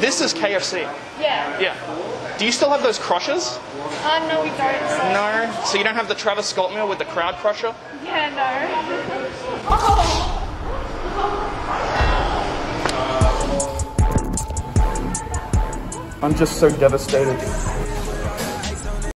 This is KFC. Yeah. Yeah. Do you still have those Krushers? Uh, no, we don't. No. So you don't have the Travis Scott meal with the crowd crusher? Yeah, no. Oh. I'm just so devastated.